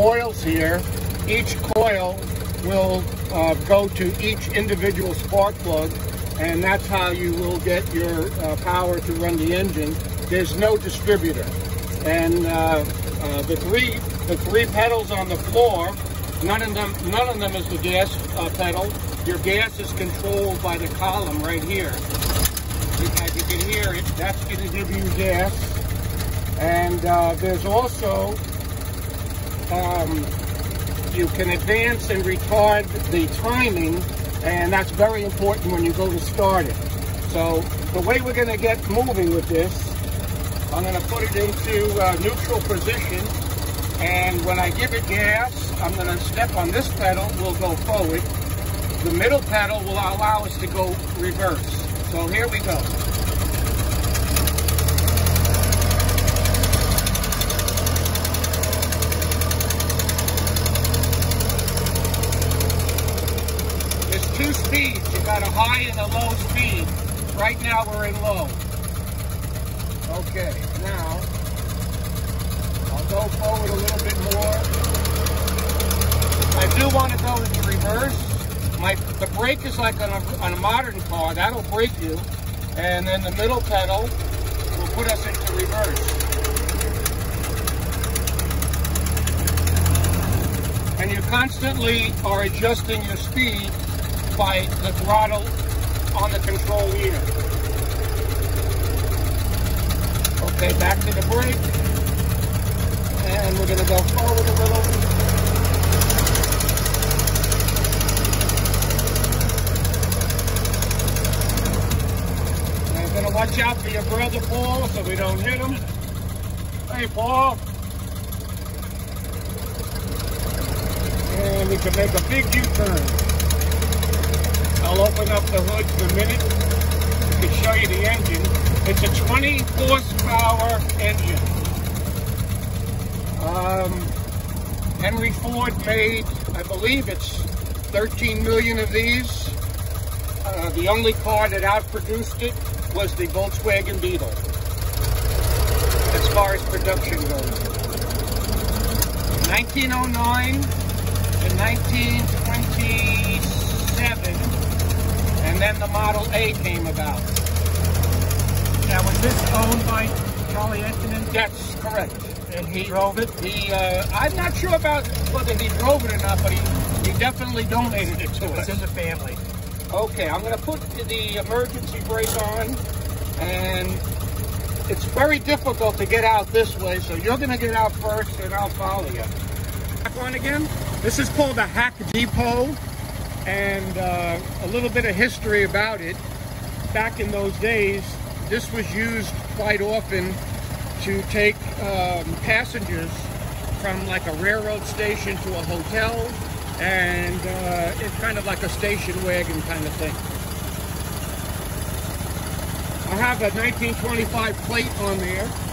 coils here. Each coil will uh, go to each individual spark plug, and that's how you will get your uh, power to run the engine. There's no distributor, and uh, uh the three the three pedals on the floor, none of them none of them is the gas uh, pedal. Your gas is controlled by the column right here. As you can hear it, that's going to give you gas, and uh, there's also um, you can advance and retard the timing, and that's very important when you go to start it. So the way we're going to get moving with this, I'm going to put it into uh, neutral position, and when I give it gas, I'm going to step on this pedal, we'll go forward. The middle pedal will allow us to go reverse. So here we go. Two speeds. You got a high and a low speed. Right now we're in low. Okay, now I'll go forward a little bit more. I do want to go into reverse. My the brake is like on a, on a modern car. That'll brake you. And then the middle pedal will put us into reverse. And you constantly are adjusting your speed by the throttle on the control lever. Okay, back to the brake. And we're going to go forward a little. And I'm going to watch out for your brother Paul so we don't hit him. Hey, Paul. And we can make a big U-turn. I'll open up the hood for a minute to show you the engine. It's a 20 horsepower engine. Um, Henry Ford made, I believe it's 13 million of these. Uh, the only car that outproduced it was the Volkswagen Beetle, as far as production goes. 1909 to 1927, and then the Model A came about. Now, was this owned by Charlie Entenmann? That's correct. And he drove it? He, uh, I'm not sure about whether he drove it or not, but he, he definitely donated it to it's us. in the family. Okay, I'm going to put the emergency brake on, and it's very difficult to get out this way, so you're going to get out first, and I'll follow you. Back on again. This is called a hack depot and uh, a little bit of history about it. Back in those days, this was used quite often to take um, passengers from like a railroad station to a hotel and uh, it's kind of like a station wagon kind of thing. I have a 1925 plate on there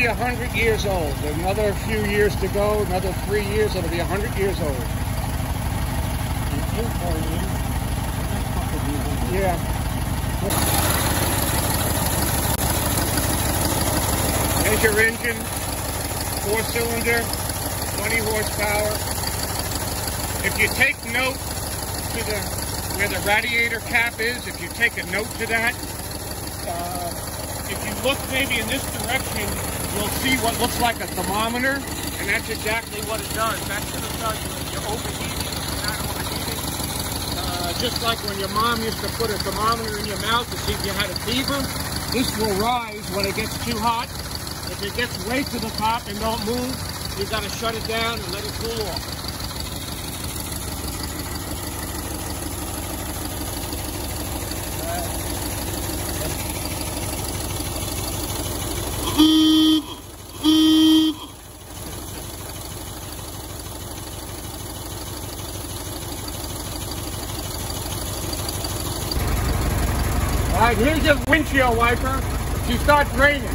be 100 years old. Another few years to go, another three years, it'll be 100 years old. Yeah. There's your engine, four cylinder, 20 horsepower. If you take note to the where the radiator cap is, if you take a note to that, uh, if you look maybe in this direction, you'll see what looks like a thermometer, and that's exactly what it does. That's going to tell you if you're overheating or not overheating. Uh, just like when your mom used to put a thermometer in your mouth to see if you had a fever, this will rise when it gets too hot. If it gets way to the top and don't move, you've got to shut it down and let it cool off. Your windshield wiper. She starts raining.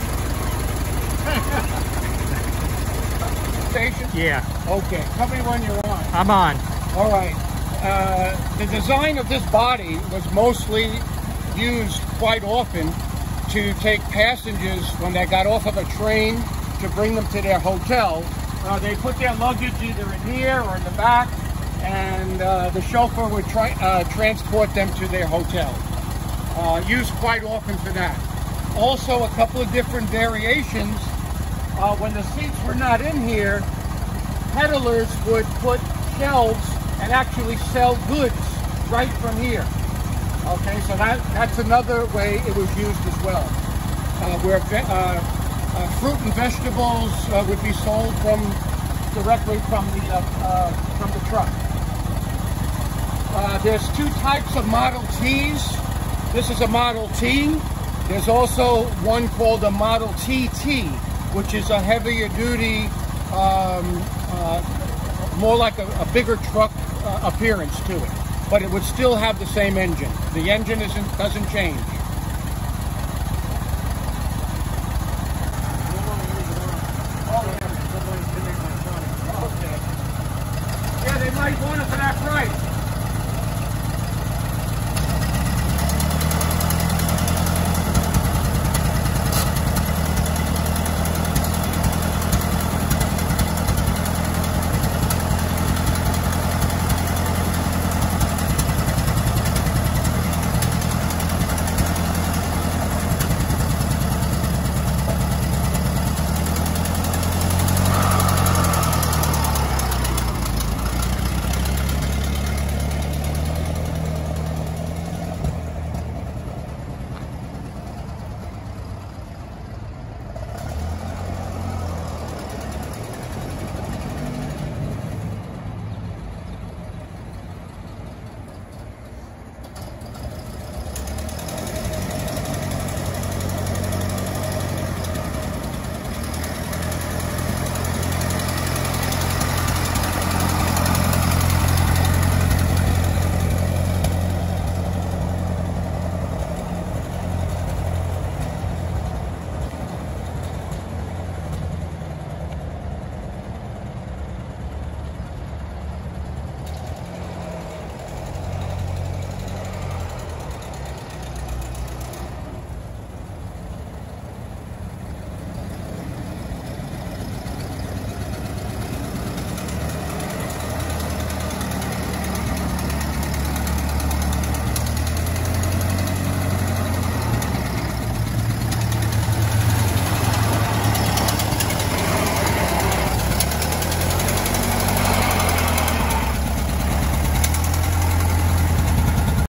Station? Yeah, Okay, tell me when you're on. I'm on. All right. Uh, the design of this body was mostly used quite often to take passengers when they got off of a train to bring them to their hotel. Uh, they put their luggage either in here or in the back, and uh, the chauffeur would try, uh, transport them to their hotel. Uh, used quite often for that. Also, a couple of different variations. Uh, when the seats were not in here, peddlers would put shelves and actually sell goods right from here. Okay, so that, that's another way it was used as well. Uh, where uh, uh, fruit and vegetables uh, would be sold from directly from the from the truck. There's two types of Model Ts. This is a Model T. There's also one called a Model TT, which is a heavier duty, um, uh, more like a, a bigger truck uh, appearance to it. But it would still have the same engine. The engine isn't, doesn't change.